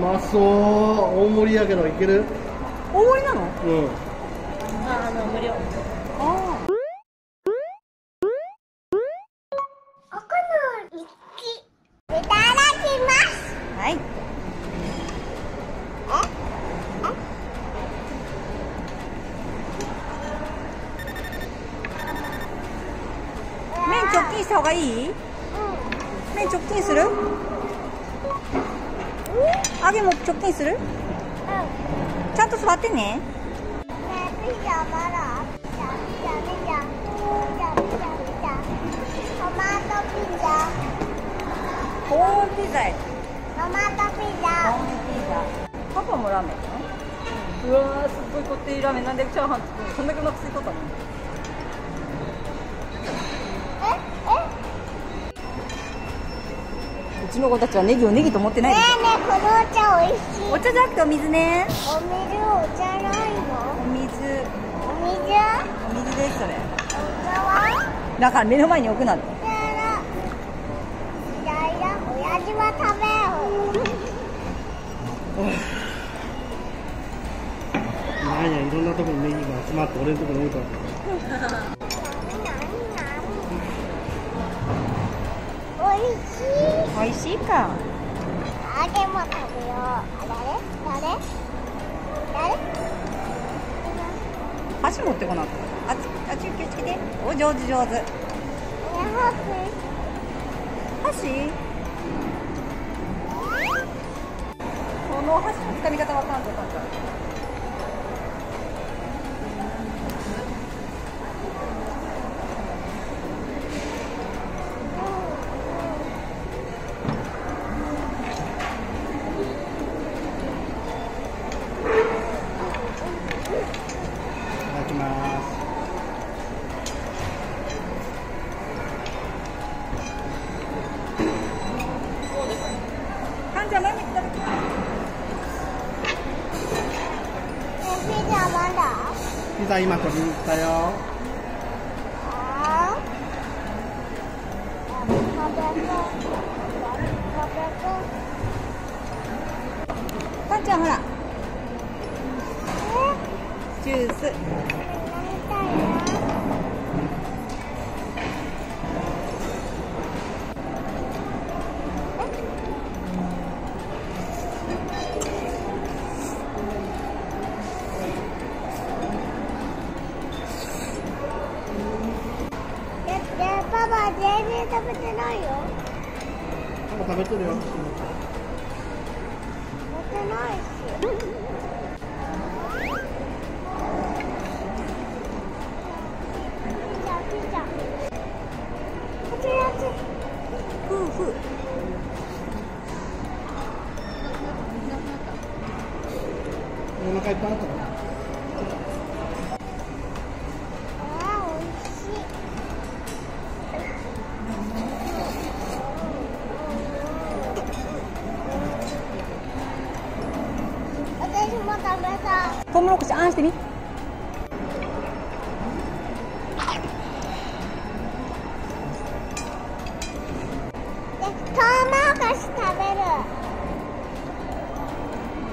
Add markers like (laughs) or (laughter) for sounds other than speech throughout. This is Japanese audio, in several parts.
まそう。大盛りやけどいける？大盛りなの？うん。ああの無料あお好み焼きいただきます。あはい。麺直近した方がいい？麺直近する？揚げも直近する？ちゃんと座ってね。コーンピザや。トマトピコザ。パパもラーメンうわーすっごいこってりラーメン。なんでチャーハン作るの？こんだけうまくついとったの？ちの子たちはネギをネギと思ってないねえねえこのお茶美味しい。ょお茶じゃなくてお水ね。お水お茶ないの？お水。お水？お水ですそれ。お茶は？だから目の前に置くなって。いやいやいや親父は食べよなん (laughs) やいろんなところにネギが集まって俺のところに置いておいしい。美味しいか。揚げも食べよう。あ誰誰？誰？箸持ってこなかったあつあちゅ気をつけてお上手上手ね箸この箸のつかみ方わかんとかんかいたピザ今取りに来たよ。かんちゃんほら。え？ジュースパパ全然食べてないよ。パパ食べてるよ食べてないしふうふうお腹いっぱいあったかあトウモロコシあんしてみ。で、トウモロコシ食べる。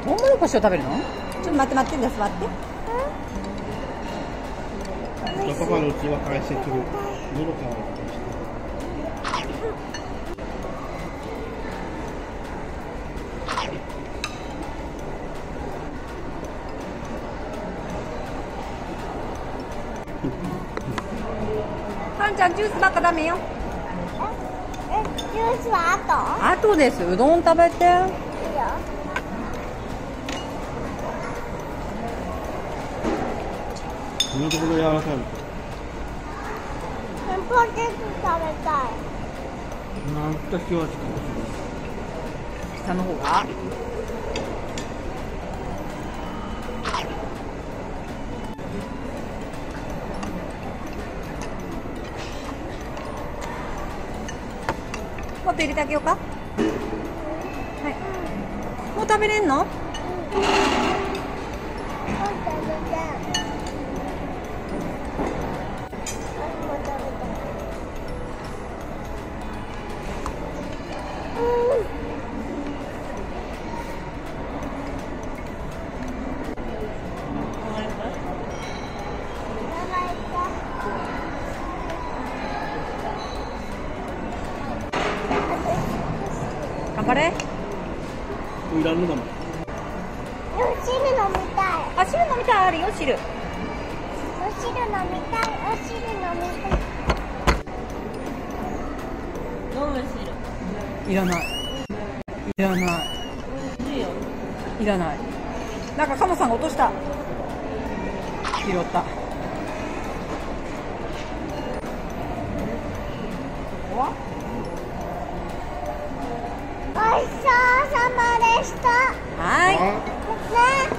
トウモロコシを食べるの？ちょっと待って待ってじゃあ座ってのうちは返してくる。喉乾いたかんちゃんジュースばっかダメよ。え、え、ジュースはああとです。うどん食べて。といいよ。このところ柔らかい。のポテト食べたい。なんか塩味かもし下の方がもっと入れてあげようか。はい。もう食べれんの？頑張れ？いらんのだも汁飲みたい。あ汁飲みたい。あるよ汁。お汁飲みたい。お汁飲みたい。飲む汁。いらない。いらない。いらない。なんかカモさんが落とした。拾った。ここした。はい。ね